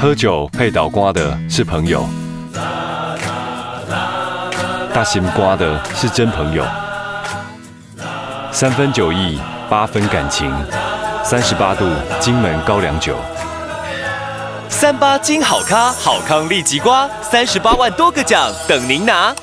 喝酒配倒瓜的是朋友，大心瓜的是真朋友。三分酒意，八分感情，三十八度金门高粱酒。三八金好咖，好康立即瓜，三十八万多个奖等您拿。